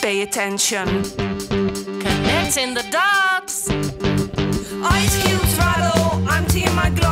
pay attention. Connecting the dots. Ice cubes rattle, I'm team my glass,